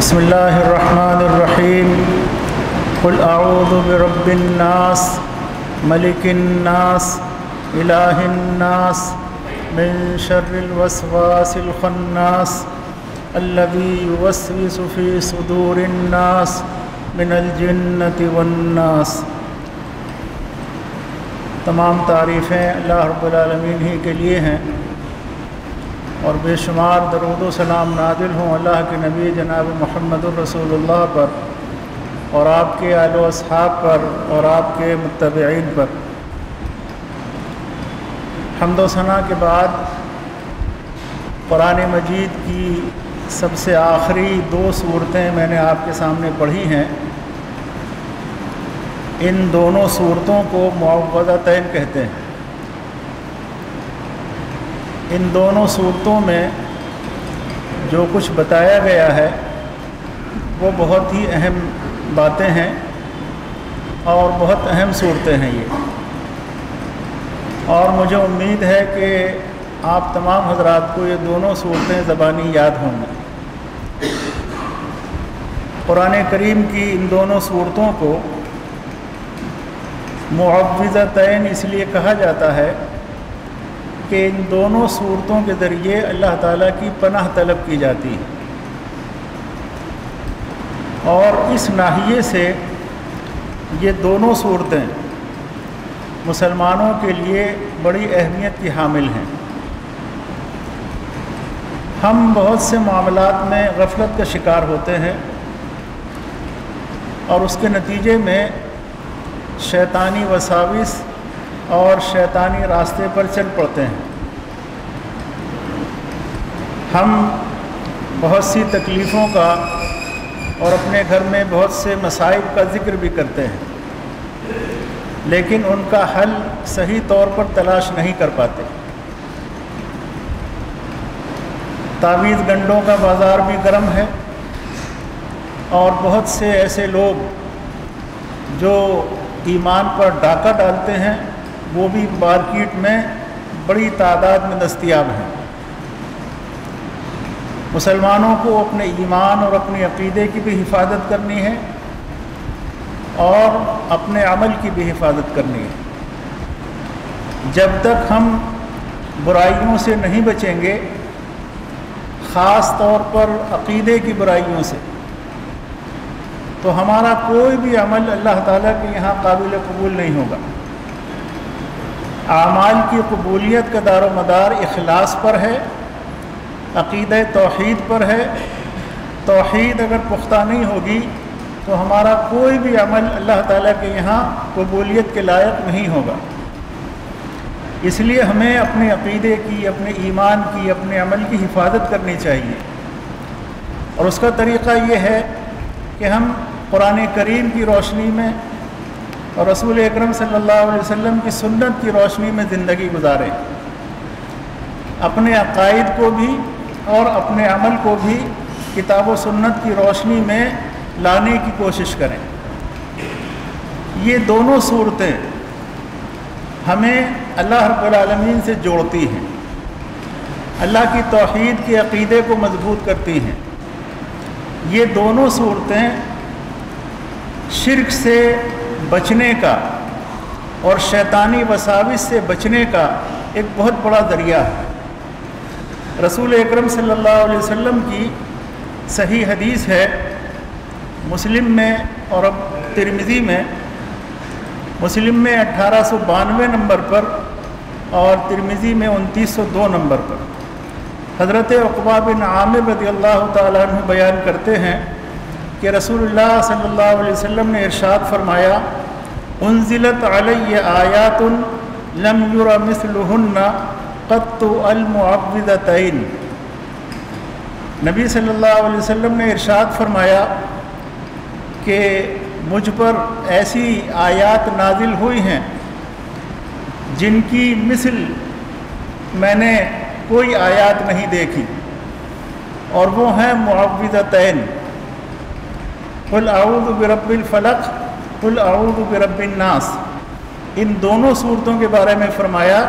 बसमीम कुलआबरबन्नास मलिकन्नास इलाहन्नास मिन शर्रिलवसवासिलखन्नास अल्लज़ी युवस्विसु फ़ी सुदूरिन्नास मिनल जिन्नति वन्नास तमाम तारीफ़ें अल्लाह रब्बुल आलमीन ही के लिए हैं। और बेशुमार दरूद सलाम नादिल हों अल्लाह के नबी जनाब मोहम्मद रसूलुल्लाह पर और आपके आलो पर और आपके मुतबीन पर। हमदोसना के बाद कुरान मजीद की सबसे आखिरी दो सूरतें मैंने आपके सामने पढ़ी हैं। इन दोनों सूरतों को मुआवज़तैन कहते हैं। इन दोनों सूरतों में जो कुछ बताया गया है, वो बहुत ही अहम बातें हैं और बहुत अहम सूरतें हैं ये। और मुझे उम्मीद है कि आप तमाम हजरात को ये दोनों सूरतें ज़बानी याद होंगी। कुरान करीम की इन दोनों सूरतों को मुआवज़ा मुआवज़तैन इसलिए कहा जाता है कि इन दोनों सूरतों के ज़रिए अल्लाह ताला की पनाह तलब की जाती है। और इस नाहिए से ये दोनों सूरतें मुसलमानों के लिए बड़ी अहमियत की हामिल हैं। हम बहुत से मामलात में गफलत का शिकार होते हैं और उसके नतीजे में शैतानी वसाविस और शैतानी रास्ते पर चल पड़ते हैं। हम बहुत सी तकलीफ़ों का और अपने घर में बहुत से मसाइब का ज़िक्र भी करते हैं, लेकिन उनका हल सही तौर पर तलाश नहीं कर पाते। तावीज़ गंडों का बाज़ार भी गर्म है और बहुत से ऐसे लोग जो ईमान पर डाका डालते हैं वो भी मार्केट में बड़ी तादाद में दस्तियाब हैं। मुसलमानों को अपने ईमान और अपने अकीदे की भी हिफाजत करनी है और अपने अमल की भी हिफाजत करनी है। जब तक हम बुराइयों से नहीं बचेंगे, ख़ास तौर पर अकीदे की बुराइयों से तो हमारा कोई भी अमल अल्लाह ताला के यहाँ काबिल कबूल नहीं होगा। आमाल की कबूलियत का दारो मदार अखलास पर है, अक़ीद तोहद पर है। तोहद अगर पुख्ता नहीं होगी तो हमारा कोई भी अमल अल्लाह ताला के यहाँ कबूलियत के लायक नहीं होगा। इसलिए हमें अपने अक़ीदे की, अपने ईमान की, अपने अमल की हिफाजत करनी चाहिए। और उसका तरीक़ा ये है कि हम कुरान करीम की रोशनी में और रसूल अकरम सल्लल्लाहु की सुन्नत की रोशनी में ज़िंदगी गुजारें। अपने अकायद को भी और अपने अमल को भी किताब सुन्नत की रोशनी में लाने की कोशिश करें। ये दोनों सूरतें हमें अल्लाह रब्बुल से जोड़ती हैं। अल्लाह की तोहद के अक़ीदे को मज़बूत करती हैं। ये दोनों सूरतें शिरक से बचने का और शैतानी वसाविस से बचने का एक बहुत बड़ा ज़रिया है। रसूल अकरम सल्लल्लाहु अलैहि वसल्लम की सही हदीस है, मुस्लिम में और अब तिरमिज़ी में। मुस्लिम में अट्ठारह नंबर पर और तिरमिज़ी में उनतीस सौ दो नंबर पर। हज़रत अकबा बिन आमिर रदी अल्लाह करते हैं कि सल्लल्लाहु अलैहि वसल्लम ने इरशाद फरमाया, उनजिलत अलैय आयातुन लम युरा मिसलुहुन्ना क़त्तुअलमुअव्विदतैन नबी सल्लल्लाहु अलैहि वसल्लम ने इरशाद फरमाया कि मुझ पर ऐसी आयात नाजिल हुई हैं जिनकी मिसल मैंने कोई आयात नहीं देखी, और वो हैं मुआवज़तैन आऊद बिरबिलनास इन दोनों सूरतों के बारे में फ़रमाया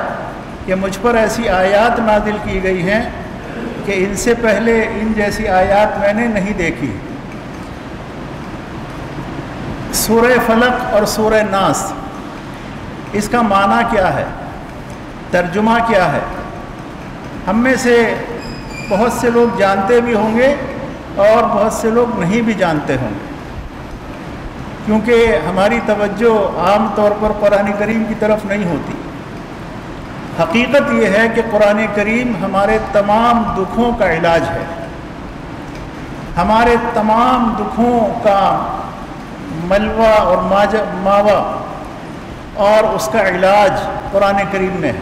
कि मुझ पर ऐसी आयात नादिल की गई हैं कि इनसे पहले इन जैसी आयात मैंने नहीं देखी। सूर फलक और सूर नास, इसका माना क्या है? तर्जुमा क्या है? हम में से बहुत से लोग जानते भी होंगे और बहुत से लोग नहीं भी जानते होंगे। क्योंकि हमारी तवज्जो आम तौर पर कुरान करीम की तरफ़ नहीं होती। हकीकत यह है कि कुरान करीम हमारे तमाम दुखों का इलाज है। हमारे तमाम दुखों का मलवा और मावा और उसका इलाज कुरान करीम में है।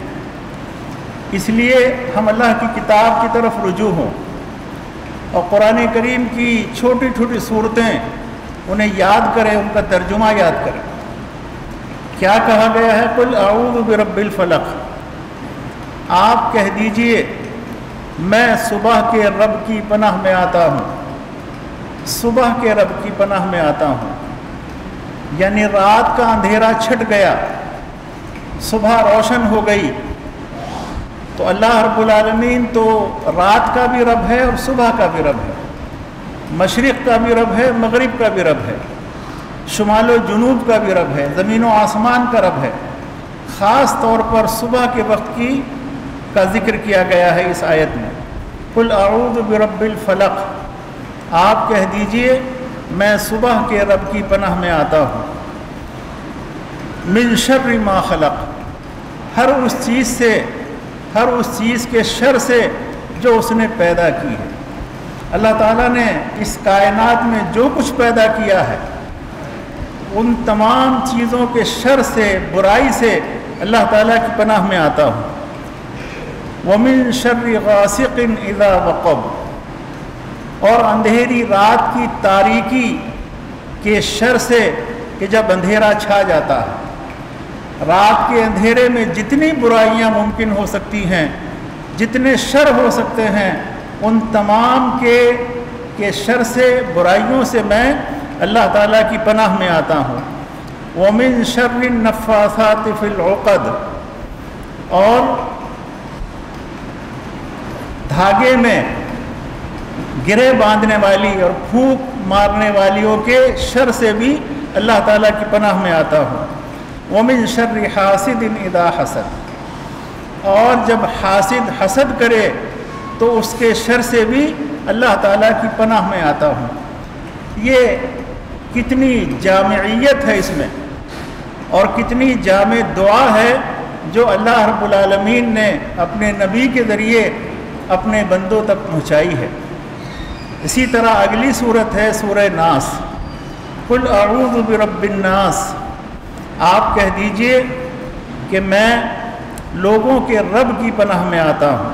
इसलिए हम अल्लाह की किताब की तरफ़ रुजू हों। और कुरान करीम की छोटी छोटी सूरतें उन्हें याद करें, उनका तर्जुमा याद करें। क्या कहा गया है? कुल बिरबिल फलक। आप कह दीजिए, मैं सुबह के रब की पनाह में आता हूँ। सुबह के रब की पनाह में आता हूँ। यानी रात का अंधेरा छट गया। सुबह रोशन हो गई। तो अल्लाह रब्बुल तो रात का भी रब है और सुबह का भी रब है। मशरक़ का भी रब है, मगरब का भी रब है। शुमाल जनूब का भी रब है, ज़मीन व आसमान का रब है। ख़ास तौर पर सुबह के वक्त की का ज़िक्र किया गया है इस आयत में। कुल आऊद बरबिल फलक। आप कह दीजिए, मैं सुबह के रब की पनाह में आता हूँ। मिन शर्र मा हर उस चीज़ से हर उस चीज़ के शर से जो उसने पैदा की है। अल्लाह ताला ने इस कायनात में जो कुछ पैदा किया है, उन तमाम चीज़ों के शर से, बुराई से अल्लाह ताला की पनाह में आता हूँ। वमिन शर्र गासिकिन इदा वक़ब। और अंधेरी रात की तारीकी के शर से कि जब अंधेरा छा जाता है। रात के अंधेरे में जितनी बुराइयाँ मुमकिन हो सकती हैं, जितने शर हो सकते हैं, उन तमाम के के शर से, बुराइयों से मैं अल्लाह ताला की पनाह में आता हूँ। वमिन शर्र नफ़ासात फ़िलक़द और धागे में गिरे बांधने वाली और फूक मारने वालियों के शर से भी अल्लाह ताला की पनाह में आता हूँ। वमिन शर्र हासिद इदा हसद। और जब हासिद हसद करे तो उसके शर से भी अल्लाह ताला की पनाह में आता हूँ। ये कितनी जामियत है इसमें, और कितनी जाम दुआ है जो अल्लाह रब्बुल ने अपने नबी के ज़रिए अपने बंदों तक पहुँचाई है। इसी तरह अगली सूरत है सूर नास। कुल अरूज़ बिरबिन्नास आप कह दीजिए कि मैं लोगों के रब की पनाह में आता हूँ।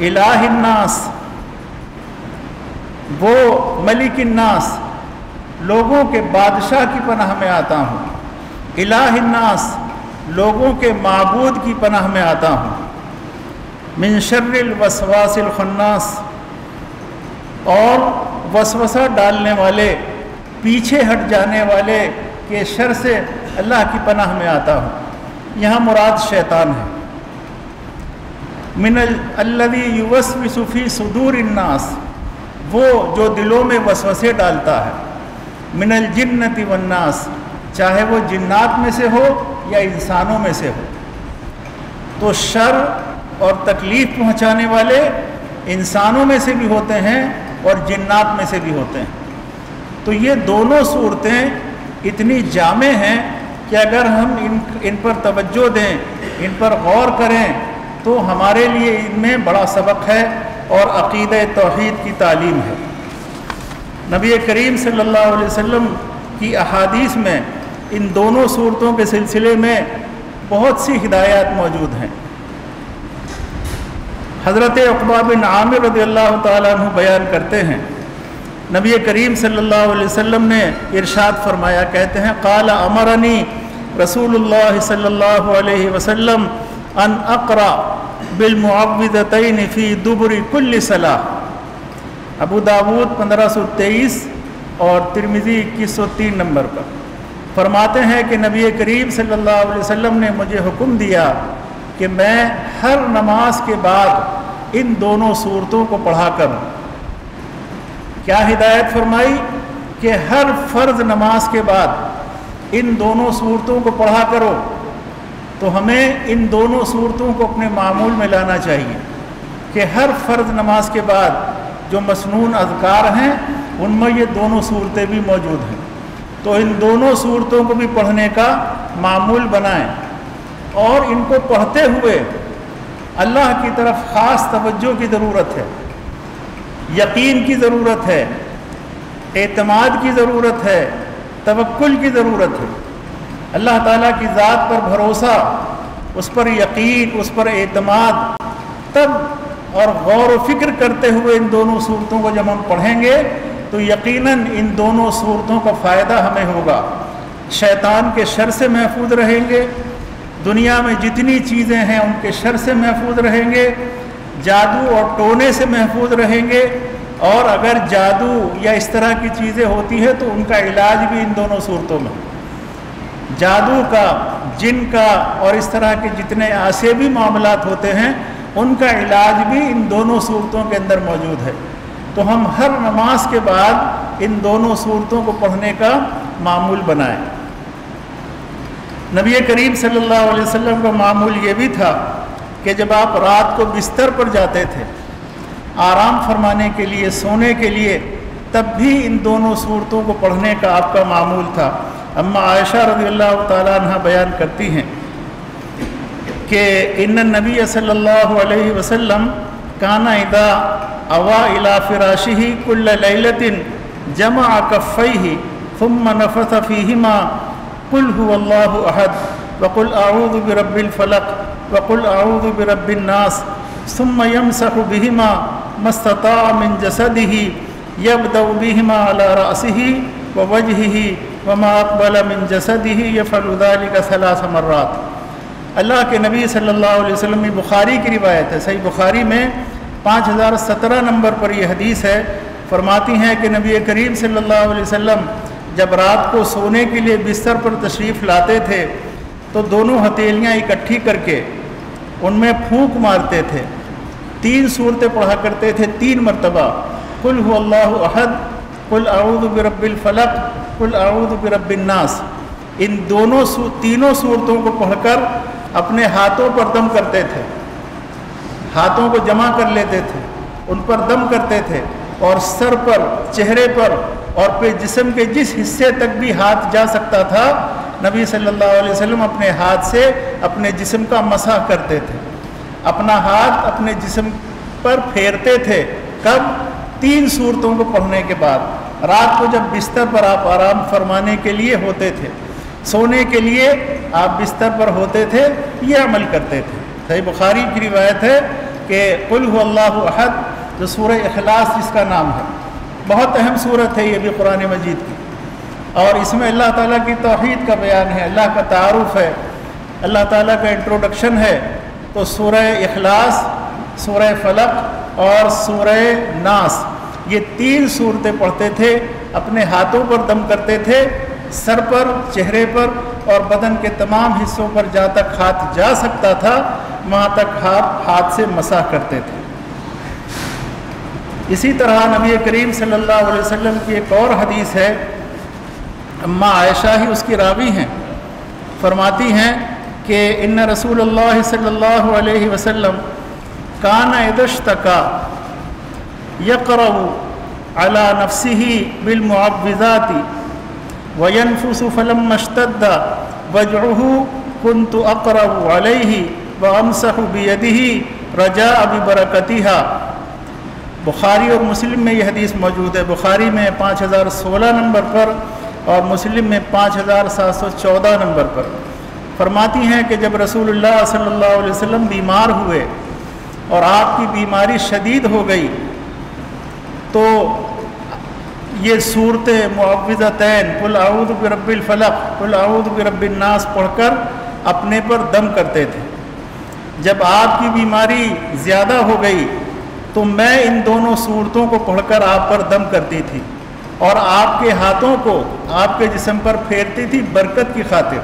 इलाहिन्नास वो मलिकन्नास लोगों के बादशाह की पनाह में आता हूँ। इलाहिन्नास लोगों के मबूद की पनाह में आता हूँ। मिनशर्रिल वसवासिल खन्नास, और वसवसा डालने वाले, पीछे हट जाने वाले के शर से अल्लाह की पनाह में आता हूँ। यहाँ मुराद शैतान है। मिनल अल्लवी युवस विसुफ़ी सदूर इन्नास वो जो दिलों में वसवसे डालता है। मिनल जिन्नति वन्नास चाहे वो जिन्नात में से हो या इंसानों में से हो। तो शर और तकलीफ़ पहुँचाने वाले इंसानों में से भी होते हैं और जिन्नात में से भी होते हैं। तो ये दोनों सूरतें इतनी जामे हैं कि अगर हम इन इन पर तवज्जो दें, इन पर गौर करें तो हमारे लिए इनमें बड़ा सबक है और अक़ीद तोहद की तालीम है। नबी करीम सल्लल्लाहु अलैहि वसल्लम की अहादीस में, इन दोनों सूरतों के सिलसिले में बहुत सी हिदायत मौजूद हैं। हज़रत अकबा बिन आमिर रदी अल्लाह तु बयान करते हैं नबी करीम सल्लल्लाहु अलैहि वसल्लम ने इरशाद फरमाया, कहते हैं, काला अमरनी रसूलुल्लाह सल्लल्लाहु अलैहि वसल्लम अन अकरा बिलमुआविदतैन फ़ी दुबरी कुल्ल सलाह। अबू दाऊद पंद्रह सौ तेईस और तिरमिज़ी इक्कीस सौ तीन नंबर पर फरमाते हैं कि नबी करीम सल्लल्लाहु अलैहि वसल्लम ने मुझे हुक्म दिया कि मैं हर नमाज़ के बाद इन दोनों सूरतों को पढ़ा करूँ क्या हिदायत फरमाई कि हर फ़र्ज़ नमाज़ के बाद इन दोनों सूरतों को पढ़ा करो तो हमें इन दोनों सूरतों को अपने मामूल में लाना चाहिए कि हर फ़र्ज़ नमाज़ के बाद जो मसनून अजकार हैं, उनमें ये दोनों सूरतें भी मौजूद हैं। तो इन दोनों सूरतों को भी पढ़ने का मामूल बनाएँ और इनको पढ़ते हुए अल्लाह की तरफ़ ख़ास तवज्जो की ज़रूरत है। यकीन की ज़रूरत है, एतमाद की ज़रूरत है तवक्ल की ज़रूरत है। अल्लाह ताला की ज़ात पर भरोसा, उस पर यकीन, उस पर एतमाद, तब और गौर फ़िक्र करते हुए इन दोनों सूरतों को जब हम पढ़ेंगे तो यकीनन इन दोनों सूरतों का फ़ायदा हमें होगा। शैतान के शर से महफूज रहेंगे, दुनिया में जितनी चीज़ें हैं उनके शर से महफूज रहेंगे जादू और टोने से महफूज रहेंगे और अगर जादू या इस तरह की चीज़ें होती हैं तो उनका इलाज भी इन दोनों सूरतों में। जादू का, जिन का और इस तरह के जितने ऐसे भी मामला होते हैं, उनका इलाज भी इन दोनों सूरतों के अंदर मौजूद है। तो हम हर नमाज़ के बाद इन दोनों सूरतों को पढ़ने का मामूल बनाएँ। नबी करीम सल्लल्लाहु अलैहि वसल्लम का मामूल ये भी था कि जब आप रात को बिस्तर पर जाते थे, आराम फरमाने के लिए, सोने के लिए, तब भी इन दोनों सूरतों को पढ़ने का आपका मामूल था। अम्मा आयशा रज़ी अल्लाह तह बयान करती हैं कि इन नबी सल्लल्लाहु अलैहि वसल्लम काना इदा अवा इला फिराशी ही कुल्ल लैलतिन जमा कफ़ई ही फ़ुम नफ़स फ़ीहिमा कुल अहद वकुल आऊज़ बिरब्बिल फलक। वकुल आऊज़ बिरब्बिन नास सुम्म यमसह बिहिमा मस्तता मिन जसदिही यबदउ बिहिमा अला रअसिही व वजहिही वमा अकबल मिन जसदिही यफलुदालिक सलास मर्रात अल्लाह के नबी सल्लल्लाहु अलैहि वसल्लम की बुखारी की रिवायत है सही बुखारी में पाँच हज़ार सत्रह नंबर पर यह हदीस है फरमाती हैं कि नबी करीम सल्लल्लाहु अलैहि वसल्लम जब रात को सोने के लिए बिस्तर पर तशरीफ़ लाते थे तो दोनों हथेलियाँ इकट्ठी करके उनमें फूंक मारते थे। तीन सूरतें पढ़ा करते थे तीन मरतबा। कुल अल्लाह अहद कुल आऊद फलक कुल आऊद बिरबिन्नास इन दोनों सू, तीनों सूरतों को पढ़कर अपने हाथों पर दम करते थे। हाथों को जमा कर लेते थे उन पर दम करते थे और सर पर चेहरे पर और फिर जिसम के जिस हिस्से तक भी हाथ जा सकता था नबी सल्लल्लाहु अलैहि वसल्लम अपने हाथ से अपने जिस्म का मसाह करते थे। अपना हाथ अपने जिस्म पर फेरते थे। कब? तीन सूरतों को पढ़ने के बाद। रात को जब बिस्तर पर आप आराम फरमाने के लिए होते थे, सोने के लिए आप बिस्तर पर होते थे, ये अमल करते थे। सही बुखारी की रिवायत है कि कुल अल्लाह अहद, जो सूर अखलास जिसका नाम है। बहुत अहम सूरत है ये भी कुरान मजीद की। और इसमें अल्लाह ताला की तोहद का बयान है, अल्लाह का तारुफ है, अल्लाह ताला का इंट्रोडक्शन है तो सूरह इखलास, सूरह फलक और सूरह नास, ये तीन सूरतें पढ़ते थे, अपने हाथों पर दम करते थे, सर पर, चेहरे पर और बदन के तमाम हिस्सों पर जहाँ तक हाथ जा सकता था, वहाँ तक हाथ हाथ से मसा करते थे। इसी तरह नबी करीम सल्लल्लाहु अलैहि वसल्लम की एक और हदीस है अम्मा आयशा ही उसकी रावी हैं। फरमाती हैं कि इन रसूल अलैहि वसल्लम कान इदश्तका यकरऊ अला नफसी बिलमुआवज़ाती वयनफुस फलम मशतद वजहू कुंत अकरऊ अलैहि व अमसह रजा अबी बरकतिहा बुखारी और मुस्लिम में यह हदीस मौजूद है। बुखारी में पाँच हज़ार सोलह नंबर पर और मुस्लिम में पाँच हज़ार सात सौ चौदह नंबर पर। फरमाती हैं कि जब रसूलुल्लाह सल्लल्लाहु अलैहि वसल्लम बीमार हुए और आपकी बीमारी शदीद हो गई तो ये सूरत मुआवज़तैन बिरबिलफ़लक कुल आऊद बिरबिलनास पढ़कर अपने पर दम करते थे। जब आपकी बीमारी ज़्यादा हो गई तो मैं इन दोनों सूरतों को पढ़कर आप पर दम करती थी। और आपके हाथों को आपके जिसम पर फेरती थी बरकत की खातिर।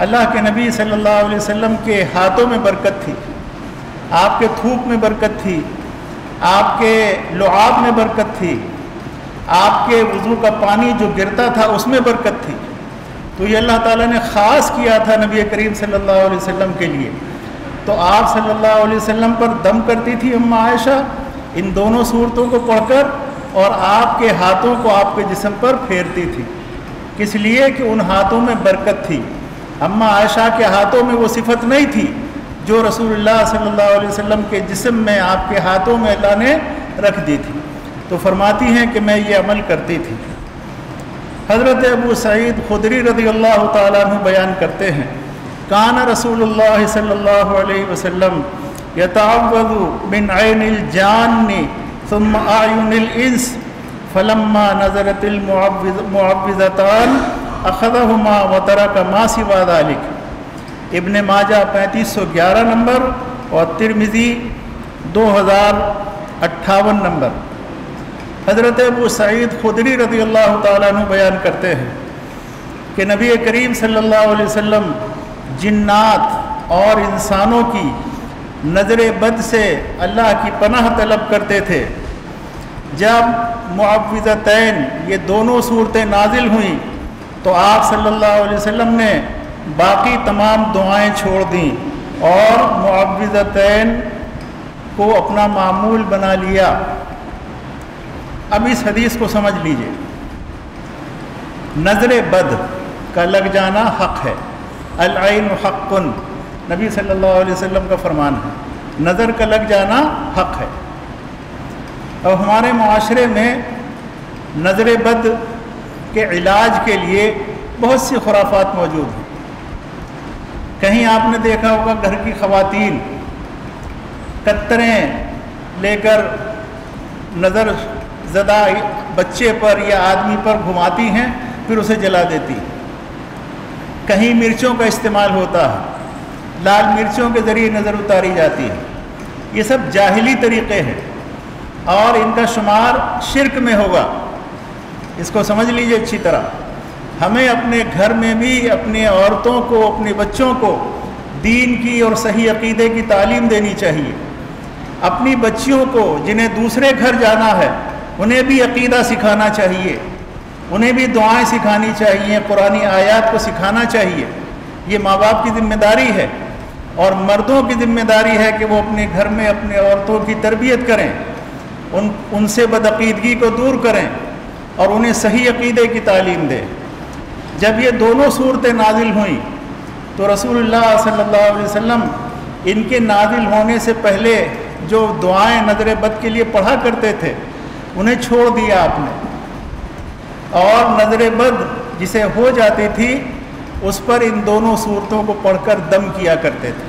अल्लाह के नबी सल्लल्लाहु अलैहि वसल्लम के हाथों में बरकत थी, आपके थूक में बरकत थी, आपके लुआब में बरकत थी, आपके वज़ू का पानी जो गिरता था उसमें बरकत थी। तो ये अल्लाह ताला ने ख़ास किया था नबी करीम सल्लल्लाहु अलैहि वसल्लम के लिए। तो आप सल्लल्लाहु अलैहि वसल्लम पर दम करती थी अम्मा आयशा, इन दोनों सूरतों को पढ़कर और आपके हाथों को आपके जिसम पर फेरती थी। किस लिए कि उन हाथों में बरकत थी? अम्मा आयशा के हाथों में वो सिफत नहीं थी, जो रसूलुल्लाह सल्लल्लाहु अलैहि वसल्लम के जिस्म में आपके हाथों में अल्लाह ने रख दी थी। तो फरमाती हैं कि मैं ये अमल करती थी। हज़रत अबू सईद खुदरी रदी अल्लाह तु बयान करते हैं, कान रसूलुल्लाह सल्लल्लाहु अलैहि वसल्लम यतावदु मिन ऐनिल जान्नी सुम आयुनिल इंस फलम्मा नज़रतिल अखदहुमा वतरा का मासिवा दालिक इब्न माजा पैंतीस सौ ग्यारह नंबर और तिरमिज़ी दो हज़ार अट्ठावन नंबर हज़रत अबू सईद खुदरी रदी अल्लाह तु बयान करते हैं कि नबी करीम सल्लल्लाहु अलैहि वसल्लम जिन्नात और इंसानों की नज़र बद से अल्लाह की पनाह तलब करते थे। जब मुआवज़तैन ये दोनों सूरतें नाजिल हुई तो आप सल्लल्लाहु अलैहि वसल्लम ने बाकी तमाम दुआएँ छोड़ दी और मुआवज़तैन को अपना मामूल बना लिया। अब इस हदीस को समझ लीजिए। नज़र बद का लग जाना हक है। अलाइन हक़ुन नबी सल्लल्लाहु अलैहि वसल्लम का फरमान है, नज़र का लग जाना हक है। अब हमारे माशरे में नज़र बद के इलाज के लिए बहुत सी खुराफात मौजूद हैं। कहीं आपने देखा होगा घर की खवातीन कतरें लेकर नज़र ज़दा बच्चे पर या आदमी पर घुमाती हैं, फिर उसे जला देती कहीं मिर्चों का इस्तेमाल होता है लाल मिर्चों के ज़रिए नज़र उतारी जाती है। ये सब जाहली तरीक़े हैं। और इनका शुमार शिरक में होगा। इसको समझ लीजिए अच्छी तरह। हमें अपने घर में भी, अपने औरतों को, अपने बच्चों को दीन की और सही अकीदे की तालीम देनी चाहिए। अपनी बच्चियों को जिन्हें दूसरे घर जाना है, उन्हें भी अकीदा सिखाना चाहिए। उन्हें भी दुआएँ सिखानी चाहिए पुरानी आयात को सिखाना चाहिए। ये माँ बाप की ज़िम्मेदारी है। और मर्दों की ज़िम्मेदारी है कि वो अपने घर में अपने औरतों की तरबियत करें, उन, उनसे बदअकीदगी को दूर करें और उन्हें सही अकीदे की तालीम दें। जब ये दोनों सूरतें नाजिल हुई तो रसूलुल्लाह सल्लल्लाहु अलैहि वसल्लम इनके नाजिल होने से पहले जो दुआएँ नज़र बद के लिए पढ़ा करते थे, उन्हें छोड़ दिया आपने। और नज़र बद जिसे हो जाती थी उस पर इन दोनों सूरतों को पढ़कर दम किया करते थे।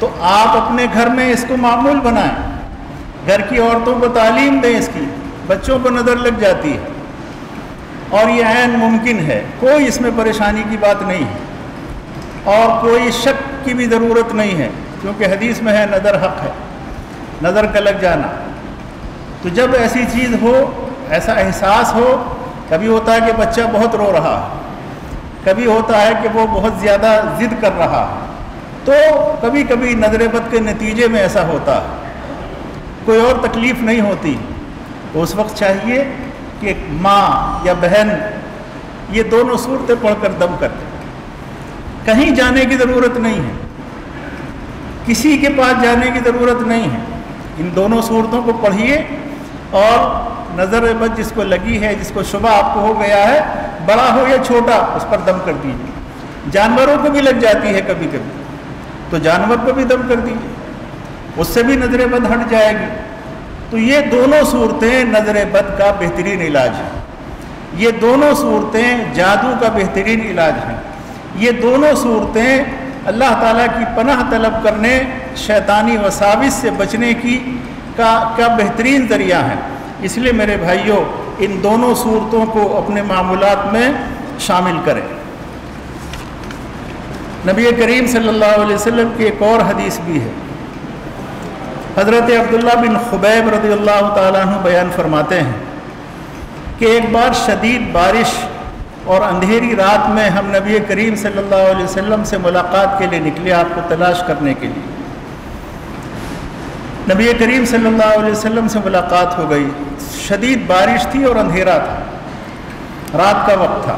तो आप अपने घर में इसको मामूल बनाएँ। घर की औरतों को तालीम दें इसकी, बच्चों को नज़र लग जाती है। और ये ऐन मुमकिन है, कोई इसमें परेशानी की बात नहीं है। और कोई शक की भी ज़रूरत नहीं है, क्योंकि हदीस में है, नज़र हक है, नज़र का लग जाना। तो जब ऐसी चीज़ हो, ऐसा एहसास हो कभी होता है कि बच्चा बहुत रो रहा है। कभी होता है कि वो बहुत ज़्यादा ज़िद कर रहा है। तो कभी कभी नज़र बद के नतीजे में ऐसा होता। है कोई और तकलीफ़ नहीं होती। उस वक्त चाहिए कि माँ या बहन ये दोनों सूरतें पढ़कर दम कर कहीं जाने की ज़रूरत नहीं है। किसी के पास जाने की ज़रूरत नहीं है। इन दोनों सूरतों को पढ़िए और नज़र बद जिसको लगी है, जिसको शुभ आपको हो गया है, बड़ा हो या छोटा, उस पर दम कर दीजिए। जानवरों को भी लग जाती है कभी कभी तो जानवर को भी दम कर दीजिए। उससे भी नज़र बद हट जाएगी। तो ये दोनों सूरतें नज़र बद का बेहतरीन इलाज है। ये दोनों सूरतें जादू का बेहतरीन इलाज हैं। ये दोनों सूरतें अल्लाह ताला की पनाह तलब करने, शैतानी वसाविस से बचने की का का बेहतरीन ज़रिया है। इसलिए मेरे भाइयों, इन दोनों सूरतों को अपने मामूलात में शामिल करें। नबी करीम सल्लल्लाहु अलैहि वसल्लम की एक और हदीस भी है। हज़रत अब्दुल्ला बिन खुबैब रदी अल्लाह बयान फरमाते हैं कि एक बार शदीद बारिश और अंधेरी रात में हम नबी करीम सल्लल्लाहु अलैहि वसल्लम से मुलाकात के लिए निकले आपको तलाश करने के लिए। नबी करीम सल्लल्लाहु अलैहि वसल्लम से मुलाकात हो गई। शदीद बारिश थी और अंधेरा था। रात का वक्त था।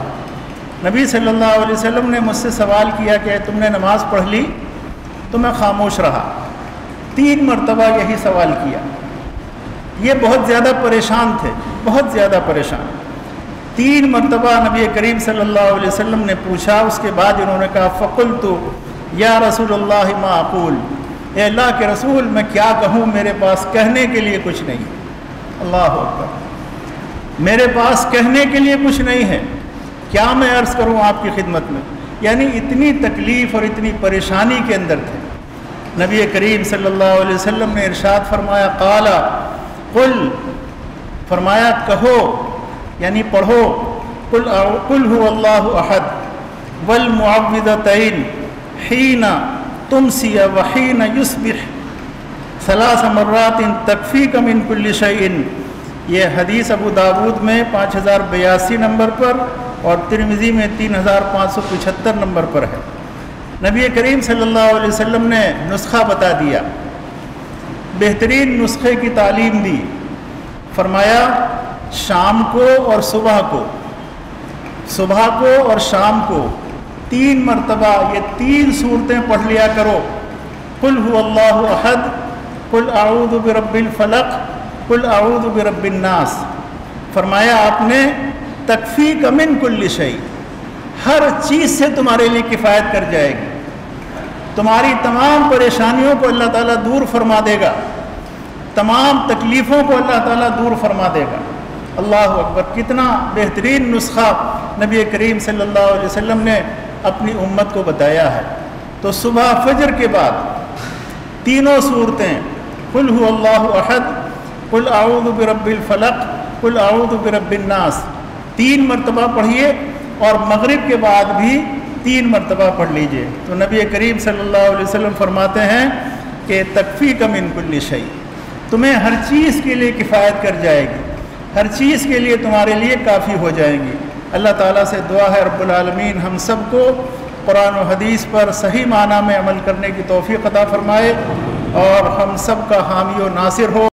नबी सल्लल्लाहु अलैहि वसल्लम ने मुझसे सवाल किया कि तुमने नमाज़ पढ़ ली? तो मैं खामोश रहा। तीन मरतबा यही सवाल किया। ये बहुत ज़्यादा परेशान थे, बहुत ज़्यादा परेशान। तीन मरतबा नबी करीम सल्लल्लाहु अलैहि वसल्लम ने पूछा। उसके बाद इन्होंने कहा फ़कुल तो या रसूल माकूल। अल्लाह के रसूल, मैं क्या कहूँ? मेरे पास कहने के लिए कुछ नहीं अल्लाह अकबर। मेरे पास कहने के लिए कुछ नहीं है। क्या मैं अर्ज़ करूँ आपकी खिदमत में? यानी इतनी तकलीफ़ और इतनी परेशानी के अंदर थे। नबी करीम सल्लल्लाहु अलैहि वसल्लम ने इरशाद फरमाया, काला, कुल, फरमाया, कहो, यानी पढ़ो, कुल कुल अल्लाह अहद, वल मुआविदतैन हीना तुमसिया वहीन युसबिह सलास मर्रात तकफ़ी कम इन कुल्ल ये हदीस अबू दाऊद में पाँच हज़ार बयासी नंबर पर और तिरमिज़ी में तीन हज़ार पाँच सौ पचहत्तर नंबर पर है नबी करीम सल्लल्लाहु अलैहि वसल्लम ने नुस्खा बता दिया बेहतरीन नुस्खे की तालीम दी फरमाया शाम को और सुबह को सुबह को और शाम को तीन मरतबा, ये तीन सूरतें पढ़ लिया करो। कुल अल्लाह अहद, कुल आऊद फ़लक, कुल आऊद बरबिन्नास फरमाया, आपने तकफ़ी कमिन कुल्ल शई, हर चीज़ से तुम्हारे लिए किफ़ायत कर जाएगी। तुम्हारी तमाम परेशानियों को अल्लाह ताला दूर फरमा देगा। तमाम तकलीफ़ों को अल्लाह ताला दूर फरमा देगा। अल्लाह अकबर, कितना बेहतरीन नुस्खा नबी करीम सल्लल्लाहु अलैहि वसल्लम ने अपनी उम्मत को बताया है। तो सुबह फजर के बाद तीनों सूरतें, कुल अल्लाह अहद, कुल आऊद बरबिल फ़लक, कुल आऊद बरबिन्नास तीन मरतबा पढ़िए और मगरिब के बाद भी तीन मरतबा पढ़ लीजिए। तो नबी करीम सल्लल्लाहु अलैहि वसल्लम फरमाते हैं कि तकफ़ी कम इन कुल्ली शई, तुम्हें हर चीज़ के लिए किफ़ायत कर जाएगी। हर चीज़ के लिए तुम्हारे लिए काफ़ी हो जाएँगी। अल्लाह ताला से दुआ है रब्बुल आलमीन, हम सबको कुरान हदीस पर सही माना में अमल करने की तोफ़ी अता फ़रमाए और हम सब का हामी नासिर हो।